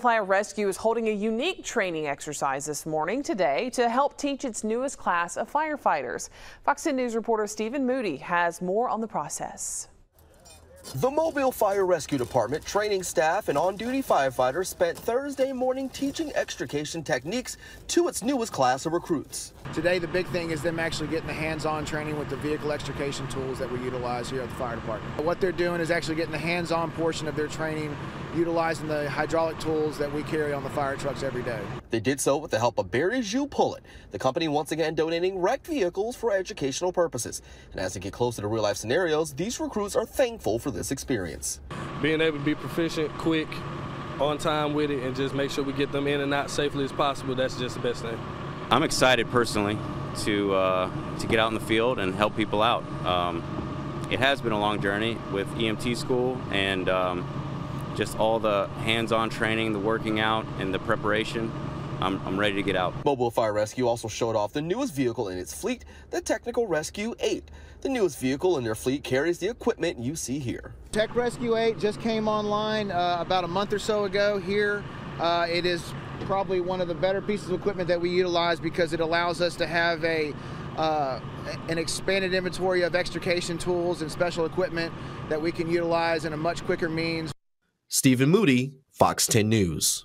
Fire Rescue is holding a unique training exercise this morning today to help teach its newest class of firefighters. Fox 10 News reporter Stephen Moody has more on the process. The Mobile Fire Rescue Department training staff and on-duty firefighters spent Thursday morning teaching extrication techniques to its newest class of recruits. Today, the big thing is them actually getting the hands-on training with the vehicle extrication tools that we utilize here at the fire department. What they're doing is actually getting the hands-on portion of their training utilizing the hydraulic tools that we carry on the fire trucks every day. They did so with the help of Barry Jou Pullet, the company once again donating wrecked vehicles for educational purposes. And as they get closer to real life scenarios, these recruits are thankful for this experience. Being able to be proficient, quick, on time with it, and just make sure we get them in and out safely as possible, that's just the best thing. I'm excited personally to uh, to get out in the field and help people out. Um, it has been a long journey with EMT school and um, just all the hands-on training, the working out, and the preparation. I'm, I'm, ready to get out. Mobile Fire Rescue also showed off the newest vehicle in its fleet, the Technical Rescue 8. The newest vehicle in their fleet carries the equipment you see here. Tech Rescue 8 just came online uh, about a month or so ago here. Uh, it is probably one of the better pieces of equipment that we utilize because it allows us to have a uh, an expanded inventory of extrication tools and special equipment that we can utilize in a much quicker means. Stephen Moody, Fox 10 News.